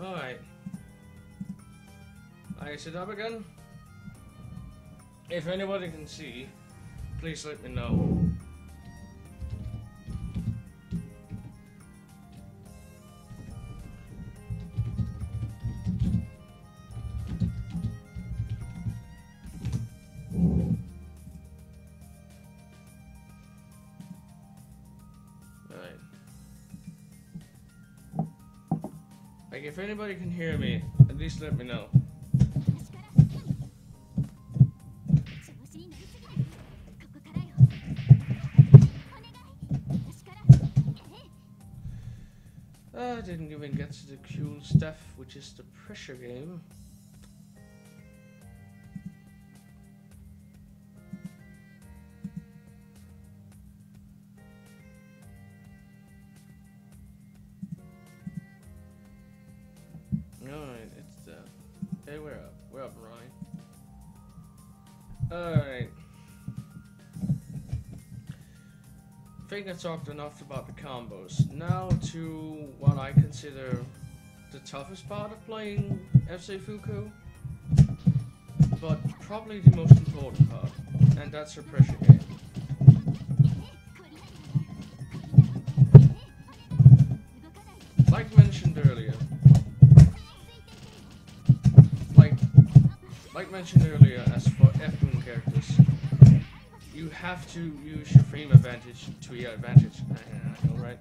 Alright. I sit up again. If anybody can see, please let me know. Like, if anybody can hear me, at least let me know. I didn't even get to the cool stuff, which is the pressure game. Think I talked enough about the combos. Now to what I consider the toughest part of playing F-Seifuku, but probably the most important part, and that's a pressure game. Like mentioned earlier, like like mentioned earlier, as for F-Moon characters, you have to use your frame advantage to your advantage. Right?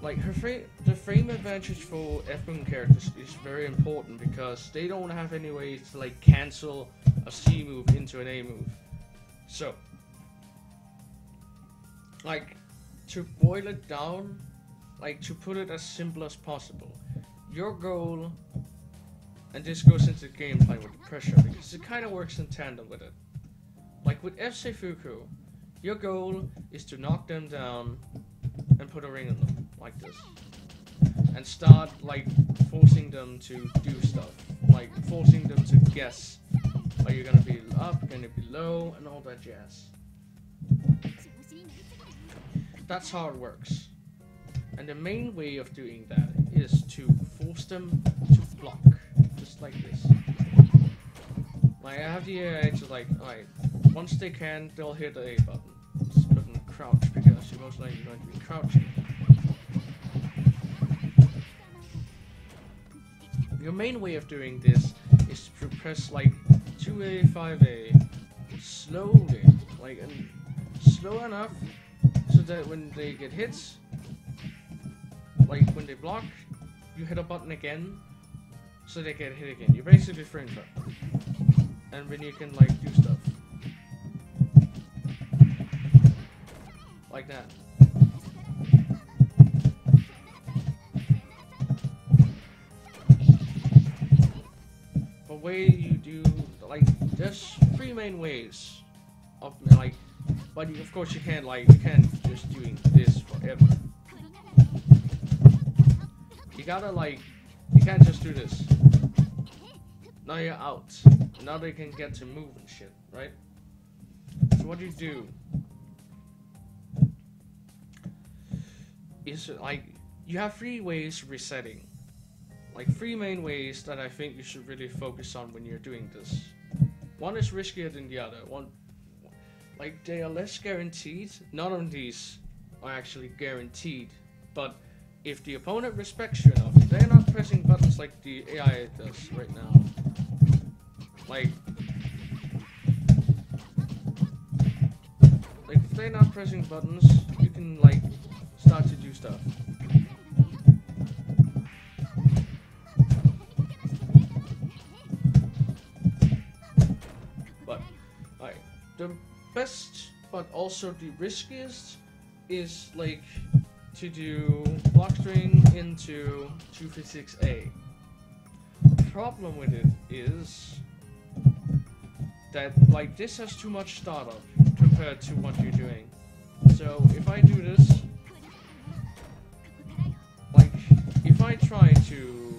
Like her frame, the frame advantage for F-Moon characters is very important because they don't have any way to like cancel a C move into an A move. So, like to boil it down, like to put it as simple as possible, your goal, and this goes into gameplay with the pressure because it kind of works in tandem with it. Like with F-Seifuku, your goal is to knock them down and put a ring on them, like this. And start, like, forcing them to do stuff. Like, forcing them to guess. Are you gonna be up, gonna be low, and all that jazz. That's how it works. And the main way of doing that is to force them to block. Just like this. Like, I have the AI to, like, alright, once they can, they'll hit the A button. Just put in crouch because you're most likely going to be crouching. Your main way of doing this is to press like 2A, 5A slowly, like and slow enough so that when they get hits, like when they block, you hit a button again so they get hit again. You basically frame trap. And then you can like do Like that. The way you do like there's three main ways of like but of course you can't like you can't just doing this forever. You gotta like you can't just do this. Now you're out. Now they can get to move and shit, right? So what do you do is like you have three ways resetting. Like three main ways that I think you should really focus on when you're doing this. One is riskier than the other. One like they are less guaranteed. None of these are actually guaranteed. But if the opponent respects you enough, they're not pressing buttons like the AI does right now. Like like if they're not pressing buttons, you can like to do stuff. But like the best but also the riskiest is like to do block string into 256A. Problem with it is that like this has too much startup compared to what you're doing. So if I do this, try to...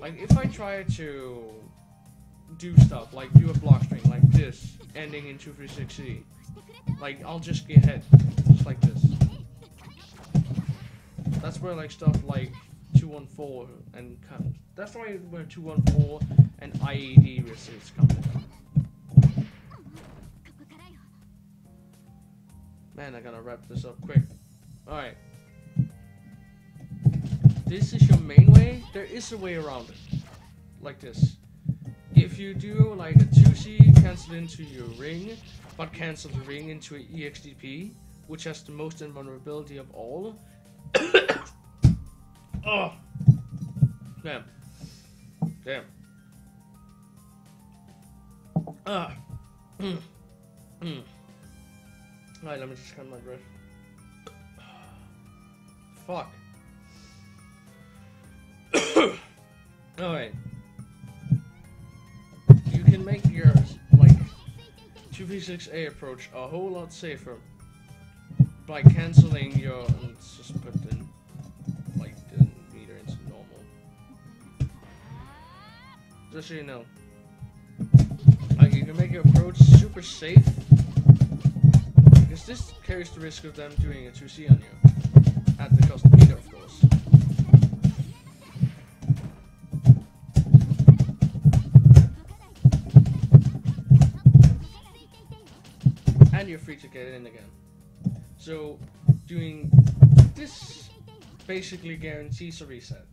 Like, if I try to do stuff, like do a block string, like this, ending in 236 like, I'll just get hit, just like this. That's where, like, stuff like 214 and kind that's why where 214 and IED risks come in. Man, I gotta wrap this up quick. Alright. This is your main way. There is a way around it. Like this. If you do like a 2C, cancel into your ring, but cancel the ring into an EXDP, which has the most invulnerability of all. oh! Damn. Damn. Ah. Mm. Mm. Alright, let me just cut my breath. Fuck. Alright. You can make your, like, 236A approach a whole lot safer by canceling your, the meter into normal. Just so you know. Like, you can make your approach super safe because this carries the risk of them doing a 2C on you. At the cost of meter, of course. Free to get in again. So, doing this basically guarantees a reset.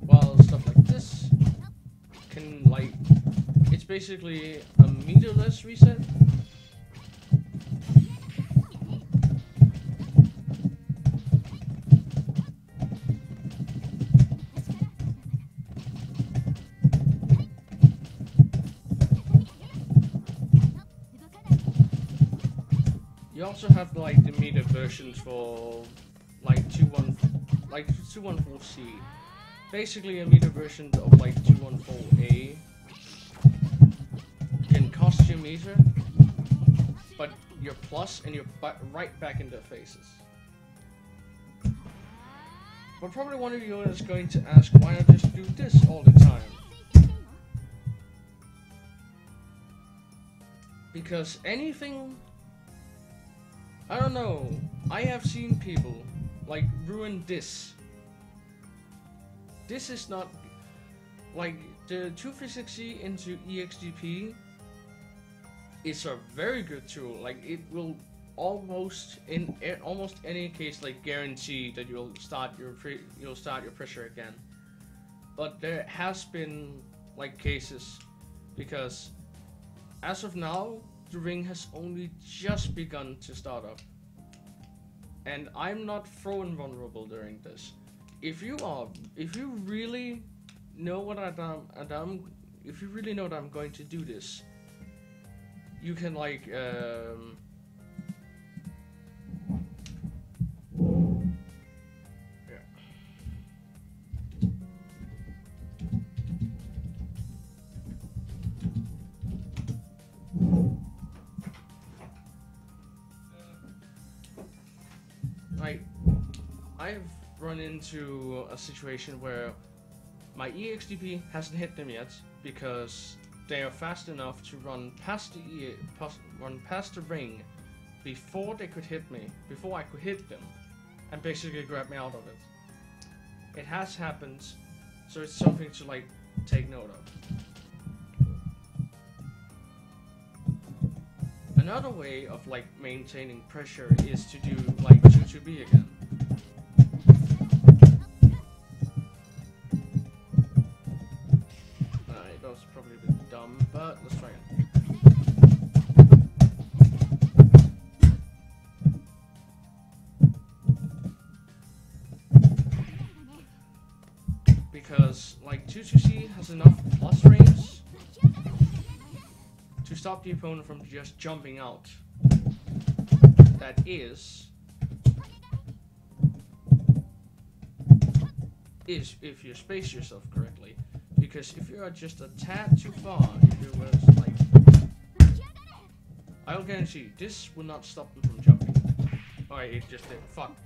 While stuff like this can, like, it's basically a meterless reset. Also have like the meter versions for like 21 like 214C. Basically a meter version of like 214A can cost you meter, but you're plus and you're right back in their faces. But probably one of you is going to ask why not just do this all the time? Because anything I don't know. I have seen people like ruin this. This is not like the 236C into EXDP is a very good tool. Like it will almost in almost any case like guarantee that you'll start your pre- you'll start your pressure again. But there has been like cases because as of now the ring has only just begun to start up. And I'm not thrown vulnerable during this. If you are, if you really know what I done, and I'm, if you really know that I'm going to do this, you can like, um, I've run into a situation where my EXDP hasn't hit them yet because they are fast enough to run past the e- run past the ring before they could hit me, before I could hit them, and basically grab me out of it. It has happened, so it's something to like take note of. Another way of like maintaining pressure is to do like 2-2B again. Alright, that was probably a bit dumb, but let's try it. Because like 2-2C has enough plus range to stop the opponent from just jumping out. That is, is if you space yourself correctly. Because if you are just a tad too far, like, I'll guarantee you, this will not stop them from jumping. Alright, it just did. Fuck.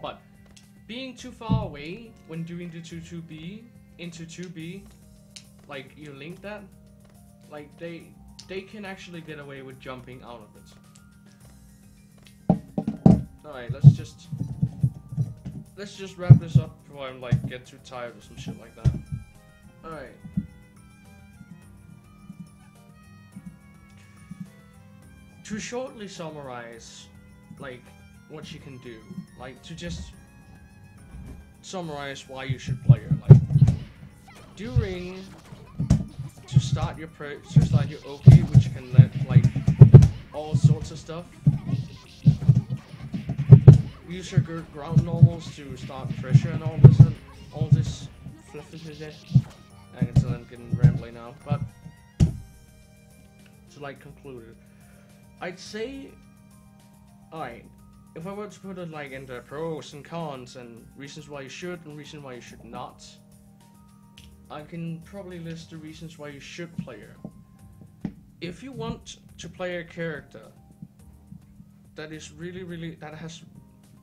But being too far away when doing the 2-2B into 2B, like you link that, like they they can actually get away with jumping out of it. Alright, let's just let's just wrap this up before I'm like get too tired or some shit like that. Alright. To shortly summarize like what you can do, like to just summarize why you should play her, like during to start your pro to start your OK, which can let like all sorts of stuff. Use your ground normals to start pressure and all this and all this fluffy shit. I can tell I'm getting rambly now, but to like conclude it, I'd say, alright, if I were to put it like into pros and cons and reasons why you should and reasons why you should not, I can probably list the reasons why you should play her. If you want to play a character that is really, really, that has,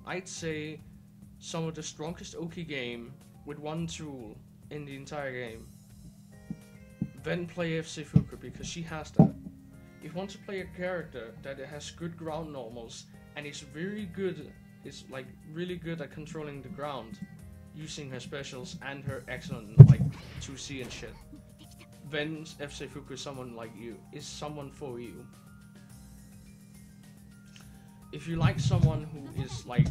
I'd say, some of the strongest Oki game with one tool in the entire game, then play F-Seifuku because she has that. If you want to play a character that has good ground normals and is very good, is like really good at controlling the ground, using her specials and her excellent like 2C and shit, then F-Seifuku is someone like you, is someone for you. If you like someone who is like,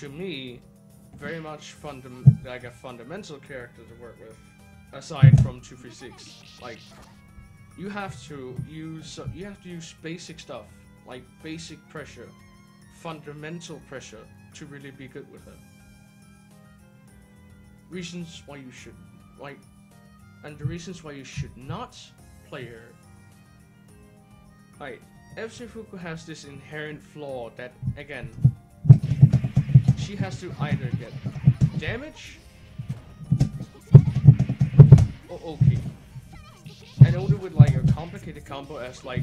to me, very much fundam- like a fundamental character to work with, aside from 236, like you have to use you have to use basic stuff like basic pressure, fundamental pressure to really be good with her. Reasons why you should like, and the reasons why you should not play her. Right, F-Seifuku has this inherent flaw that again, she has to either get damage Oh, okay and only with like a complicated combo as like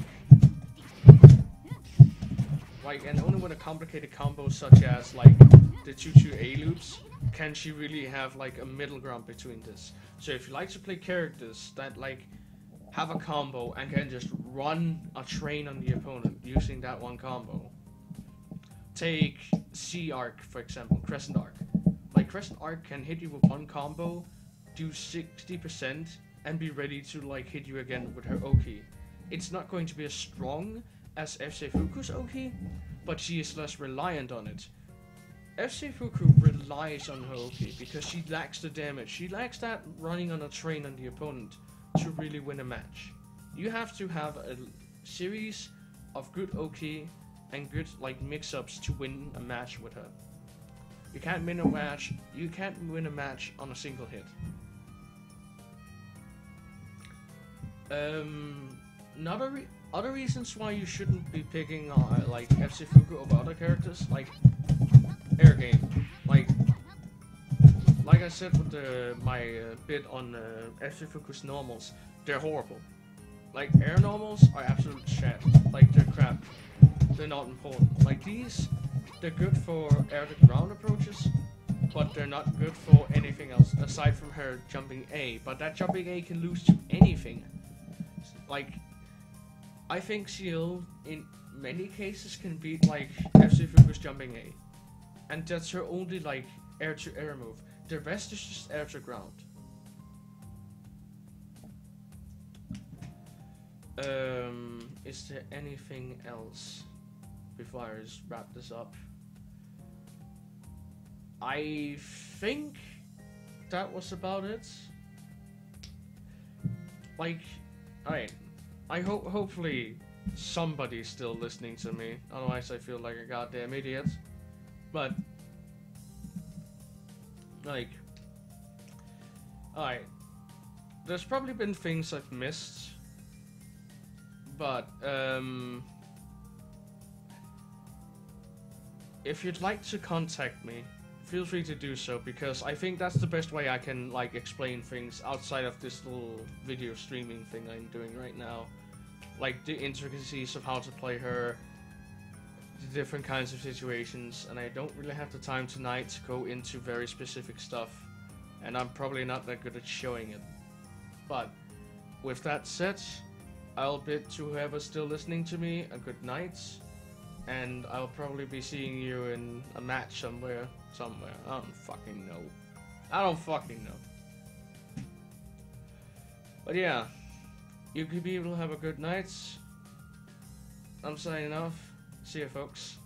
like and only with a complicated combo such as like the 2 A loops can she really have like a middle ground between this. So if you like to play characters that like have a combo and can just run a train on the opponent using that one combo. Take C arc for example, Crescent Arc. Like Crescent Arc can hit you with one combo, do 60% and be ready to like hit you again with her Oki. It's not going to be as strong as F-Seifuku's Oki, but she is less reliant on it. F-Seifuku relies on her Oki because she lacks the damage. She lacks that running on a train on the opponent to really win a match. You have to have a series of good Oki and good like mix-ups to win a match with her. You can't win a match. You can't win a match on a single hit. Um, another re- other reasons why you shouldn't be picking uh, like F-Seifuku over other characters, like air game, like like I said with the, my uh, bit on uh, F-Seifuku's normals, they're horrible. Like air normals are absolute shit. Like they're crap. They're not important. Like these, they're good for air to ground approaches, but they're not good for anything else aside from her jumping A. But that jumping A can lose to anything. Like, I think Ciel in many cases can beat like FC jumping A, and that's her only like air to air move. The rest is just air to ground. Um, is there anything else before I wrap this up? I think that was about it. Like, alright. I hope hopefully somebody's still listening to me. Otherwise I feel like a goddamn idiot. But like Alright. There's probably been things I've missed. But um if you'd like to contact me, feel free to do so because I think that's the best way I can like explain things outside of this little video streaming thing I'm doing right now. Like the intricacies of how to play her, the different kinds of situations, and I don't really have the time tonight to go into very specific stuff, and I'm probably not that good at showing it. But with that said, I'll bid to whoever's still listening to me a good night, and I'll probably be seeing you in a match somewhere. Somewhere. I don't fucking know. I don't fucking know. But yeah, you could be able to have a good night. I'm signing off. See you, folks.